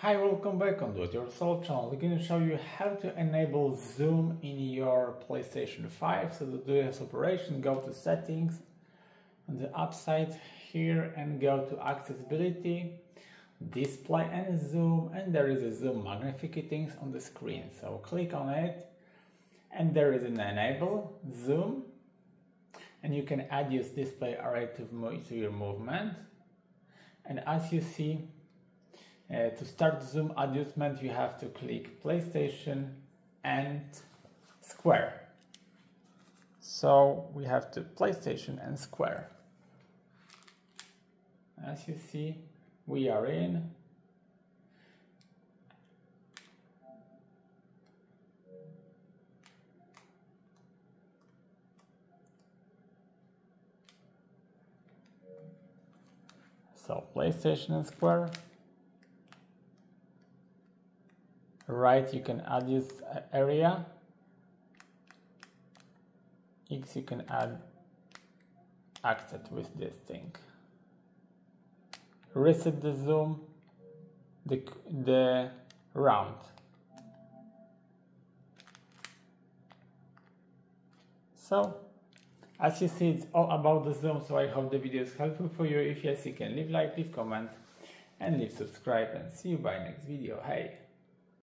Hi, welcome back on Do It Yourself channel. We're going to show you how to enable zoom in your PlayStation 5. So to do this operation, go to settings on the upside here and go to accessibility, display and zoom and there is a zoom magnificity on the screen. So click on it and there is an enable zoom and you can add your display array to, to your movement. And as you see, uh, to start zoom adjustment, you have to click PlayStation and square. So we have to PlayStation and square. As you see, we are in. So PlayStation and square. Right you can add this area. X you can add accent with this thing. Reset the zoom the, the round. So as you see it's all about the zoom so I hope the video is helpful for you. If yes you can leave like leave comment and leave subscribe and see you by next video. Hey